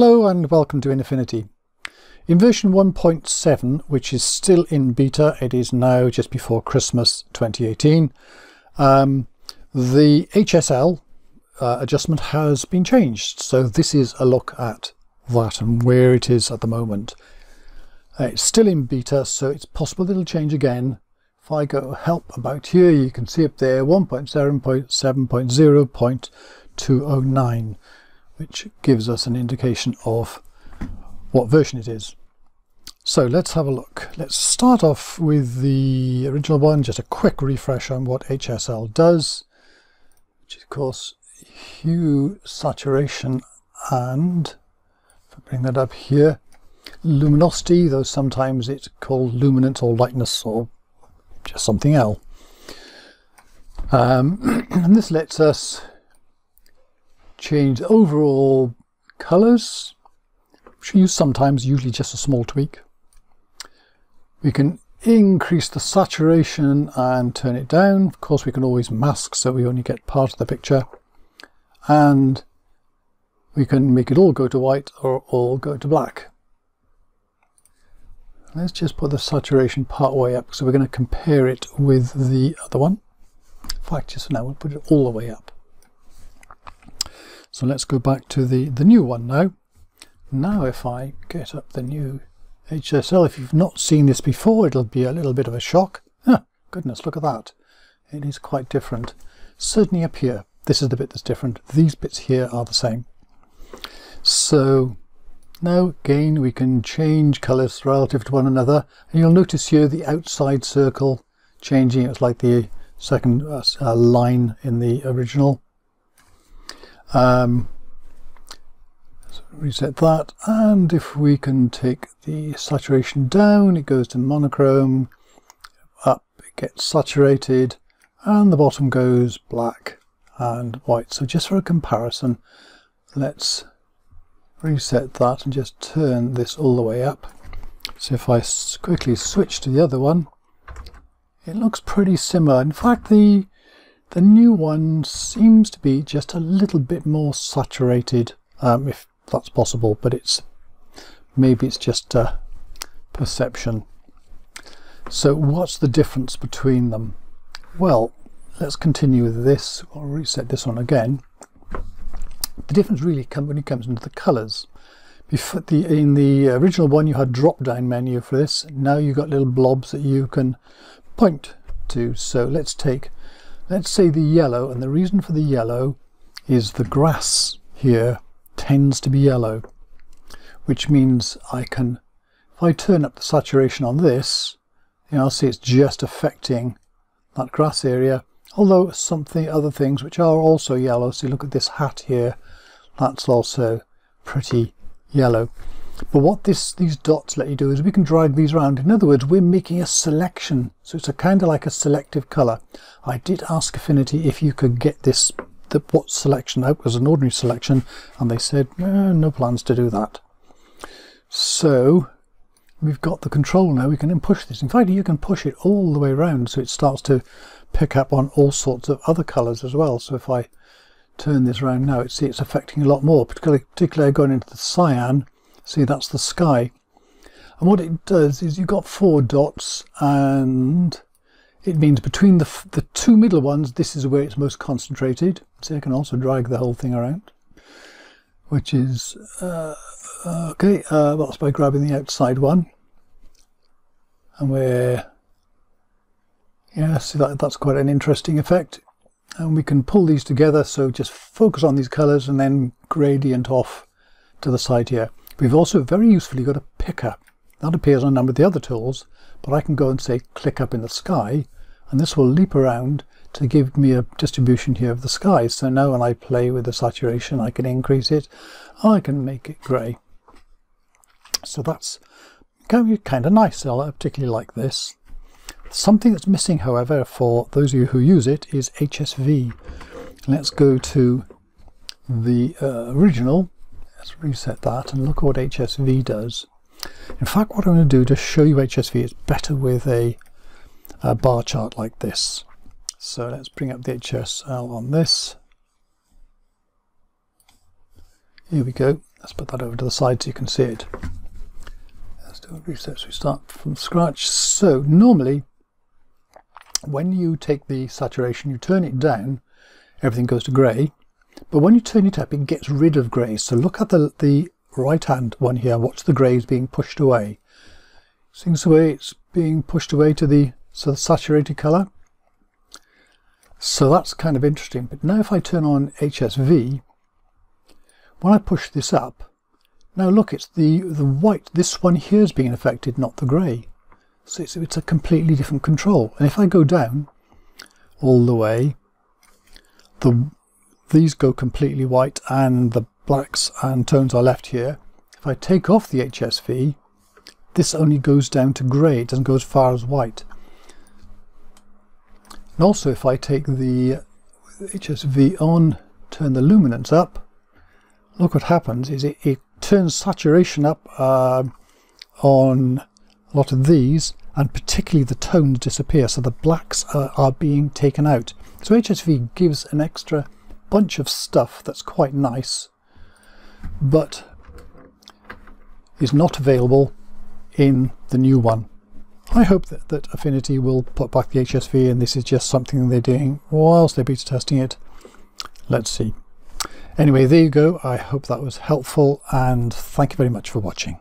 Hello and welcome to InAffinity. In version 1.7, which is still in beta, it is now just before Christmas 2018, um, the HSL uh, adjustment has been changed. So this is a look at that and where it is at the moment. Uh, it's still in beta, so it's possible it'll change again. If I go help about here, you can see up there 1.7.7.0.209 which gives us an indication of what version it is. So let's have a look. Let's start off with the original one, just a quick refresh on what HSL does, which is of course hue, saturation and, if I bring that up here, luminosity, though sometimes it's called luminance or lightness or just something else. Um, and this lets us change overall colors. Which use sometimes, usually just a small tweak. We can increase the saturation and turn it down. Of course, we can always mask so we only get part of the picture. And we can make it all go to white or all go to black. Let's just put the saturation part way up so we're going to compare it with the other one. In fact, just now we'll put it all the way up. So let's go back to the, the new one now. Now if I get up the new HSL, if you've not seen this before, it'll be a little bit of a shock. Ah, goodness, look at that. It is quite different. Certainly up here, this is the bit that's different. These bits here are the same. So now again, we can change colours relative to one another. And you'll notice here the outside circle changing. It's like the second uh, line in the original. Um, so reset that and if we can take the saturation down it goes to monochrome up it gets saturated and the bottom goes black and white. So just for a comparison let's reset that and just turn this all the way up. So if I quickly switch to the other one it looks pretty similar. In fact the the new one seems to be just a little bit more saturated, um, if that's possible, but it's maybe it's just a perception. So what's the difference between them? Well, let's continue with this. I'll reset this one again. The difference really comes when it comes into the colours. Before the, in the original one you had drop-down menu for this. Now you've got little blobs that you can point to. So let's take let's say the yellow, and the reason for the yellow is the grass here tends to be yellow, which means I can, if I turn up the saturation on this, you know, I'll see it's just affecting that grass area, although something, other things which are also yellow, so look at this hat here, that's also pretty yellow. But what this, these dots let you do is we can drag these around. In other words, we're making a selection. So it's a kind of like a selective color. I did ask Affinity if you could get this, the, what selection out was an ordinary selection, and they said, eh, no plans to do that. So we've got the control now. We can then push this. In fact, you can push it all the way around so it starts to pick up on all sorts of other colors as well. So if I turn this around now, see it's affecting a lot more, particularly, particularly going into the cyan, See, that's the sky. And what it does is you've got four dots and it means between the, the two middle ones, this is where it's most concentrated. So I can also drag the whole thing around, which is, uh, okay, uh, that's by grabbing the outside one. And where, yeah, see that, that's quite an interesting effect. And we can pull these together, so just focus on these colours and then gradient off to the side here. We've also very usefully got a picker. That appears on a number of the other tools, but I can go and say click up in the sky, and this will leap around to give me a distribution here of the sky. So now when I play with the saturation, I can increase it, I can make it grey. So that's kind of nice. I particularly like this. Something that's missing, however, for those of you who use it is HSV. Let's go to the uh, original Let's reset that and look what HSV does. In fact, what I'm going to do to show you HSV is better with a, a bar chart like this. So let's bring up the HSL on this. Here we go. Let's put that over to the side so you can see it. Let's do a reset so we start from scratch. So normally when you take the saturation, you turn it down, everything goes to grey. But when you turn it up, it gets rid of grays. So look at the, the right hand one here. Watch the greys being pushed away. Seems the way it's being pushed away to the, so the saturated colour. So that's kind of interesting. But now if I turn on HSV, when I push this up, now look, it's the, the white, this one here is being affected, not the grey. So it's, it's a completely different control. And if I go down all the way, the these go completely white and the blacks and tones are left here. If I take off the HSV, this only goes down to grey, it doesn't go as far as white. And also if I take the HSV on, turn the luminance up, look what happens is it, it turns saturation up uh, on a lot of these and particularly the tones disappear so the blacks are, are being taken out. So HSV gives an extra bunch of stuff that's quite nice but is not available in the new one. I hope that, that Affinity will put back the HSV and this is just something they're doing whilst they're beta testing it. Let's see. Anyway, there you go. I hope that was helpful and thank you very much for watching.